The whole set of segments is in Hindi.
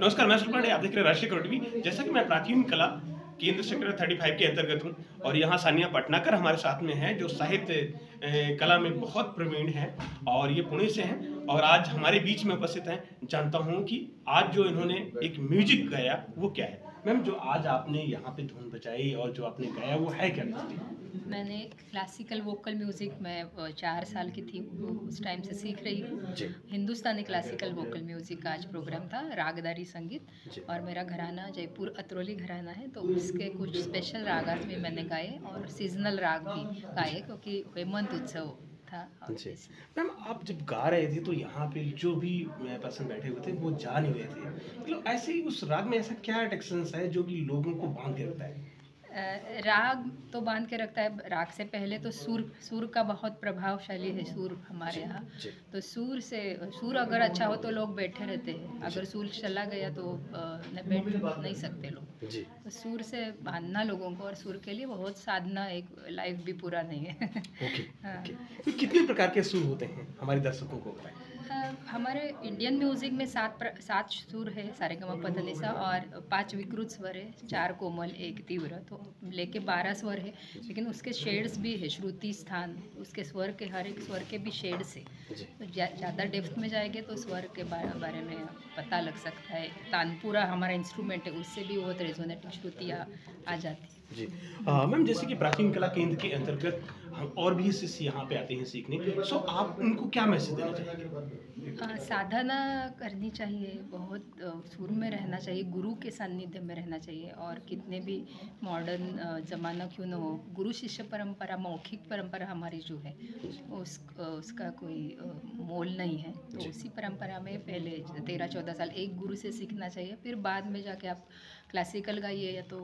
नमस्कार, मैं सुपांडे आप देख रहे हैं राष्ट्रीय करोड़ जैसा कि मैं प्राचीन कला केंद्र सेक्टर थर्टी फाइव के अंतर्गत हूँ और यहाँ सानिया पटनाकर हमारे साथ में है, जो साहित्य कला में बहुत प्रवीण है और ये पुणे से हैं और आज हमारे बीच में उपस्थित हैं। जानता हूँ कि आज जो इन्होंने एक म्यूज़िक गाया, वो क्या है। मैम, जो आज आपने यहाँ पे धुन बजाई और जो आपने गाया, वो है क्या? मैंने क्लासिकल वोकल म्यूज़िक मैं चार साल की थी उस टाइम से सीख रही हूँ। हिंदुस्तानी क्लासिकल वोकल म्यूज़िक का आज प्रोग्राम था रागदारी संगीत और मेरा घराना जयपुर अतरौली घराना है तो उसके कुछ स्पेशल रागात भी मैंने गाए और सीजनल राग भी गाए क्योंकि हेमंत उत्सव था। मैम आप जब गा रहे थे तो यहाँ पे जो भी पर्सन बैठे हुए थे वो जा नहीं रहे थे। मतलब ऐसे ही उस राग में ऐसा क्या टेक्सन्स है जो कि लोगों को बाँध के रखता है? राग तो बाँध के रखता है राग से पहले तो सुर सुर का बहुत प्रभावशाली है सुर हमारे यहाँ। तो सुर से सुर अगर अच्छा हो तो लोग बैठे रहते हैं। अगर सुर चला गया तो बैठ नहीं सकते लोग। तो सुर से बांधना लोगों को और सुर के लिए बहुत साधना एक लाइफ भी पूरा नहीं है। ओके हाँ। ओके कितने प्रकार के सुर होते हैं हमारे दर्शकों को बताएँ? हमारे इंडियन म्यूज़िक में सात प्र, सात सुर है सारे गमा पधनिसा और पाँच विकृत स्वर है चार कोमल एक तीव्र तो लेके बारह स्वर है लेकिन उसके शेड्स भी है श्रुति स्थान उसके स्वर के हर एक स्वर के भी शेड्स है। तो ज़्यादा डेप्थ में जाएँगे तो स्वर के बारे में पता लग सकता है तानपुरा हमारा इंस्ट्रूमेंट है उससे भी बहुत रेजोनेटिंग श्रुतियाँ आ जाती हैं। जी। मैम जैसे कि प्राचीन कला केंद्र के अंतर्गत और भी शिष्य यहाँ पे आते हैं सीखने। सो आप उनको क्या मैसेज देना चाहेंगे? हाँ, साधना करनी चाहिए बहुत सुर में रहना चाहिए गुरु के सानिध्य में रहना चाहिए और कितने भी मॉडर्न ज़माना क्यों ना हो गुरु शिष्य परंपरा मौखिक परंपरा हमारी जो है उस उसका कोई मोल नहीं है। तो उसी परंपरा में पहले तेरह चौदह साल एक गुरु से सीखना चाहिए फिर बाद में जाके आप क्लासिकल गाइए या तो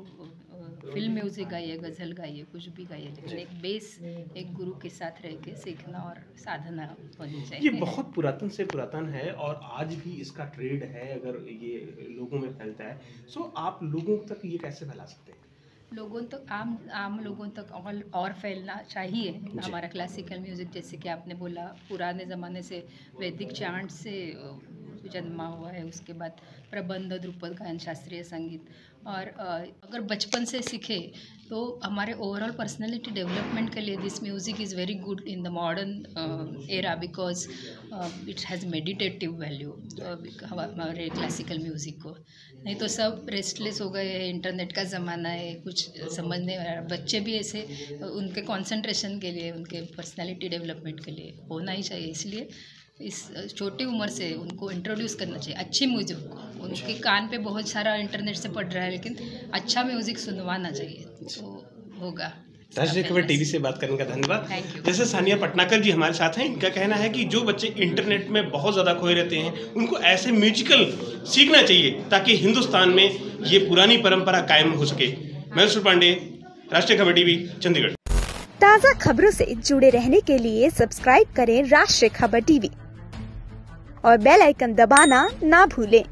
फ़िल्म म्यूज़िक गाइए गज़ल गाइए कुछ भी गाइए लेकिन एक बेस एक गुरु के साथ रह के सीखना और साधना होनी चाहिए। ये बहुत पुरातन से पुरातन है और आज भी इसका ट्रेड है अगर ये लोगों में फैलता है। सो आप लोगों तक ये कैसे फैला सकते हैं? लोगों तक आम आम लोगों तक और और फैलना चाहिए हमारा क्लासिकल म्यूज़िक जैसे कि आपने बोला पुराने ज़माने से वैदिक चांट से जन्मा हुआ है, उसके बाद प्रबंध ध्रुपद गायन शास्त्रीय संगीत। और अगर बचपन से सीखे तो हमारे ओवरऑल पर्सनैलिटी डेवलपमेंट के लिए this music is very good in the modern era because it has meditative value हमारे क्लासिकल म्यूज़िक को। नहीं तो सब रेस्टलेस हो गए हैं इंटरनेट का ज़माना है, कुछ समझ नहीं आ रहा। बच्चे भी ऐसे, उनके कॉन्सेंट्रेशन के लिए, उनके पर्सनैलिटी डेवलपमेंट के लिए होना ही चाहिए, इसलिए इस छोटी उम्र से उनको इंट्रोड्यूस करना चाहिए अच्छी म्यूज़िक को। उनके कान पे बहुत सारा इंटरनेट से पड़ रहा है लेकिन अच्छा म्यूज़िक सुनवाना चाहिए तो होगा। राष्ट्रीय खबर टीवी से बात करने का धन्यवाद। जैसे सानिया पटनाकर जी हमारे साथ हैं इनका कहना है कि जो बच्चे इंटरनेट में बहुत ज़्यादा खोए रहते हैं उनको ऐसे म्यूजिकल सीखना चाहिए ताकि हिंदुस्तान में ये पुरानी परंपरा कायम हो सके। मैं सुर पांडे राष्ट्रीय खबर टीवी चंडीगढ़। ताज़ा खबरों से जुड़े रहने के लिए सब्सक्राइब करें राष्ट्रीय खबर टीवी। और बेल आइकन दबाना ना भूलें।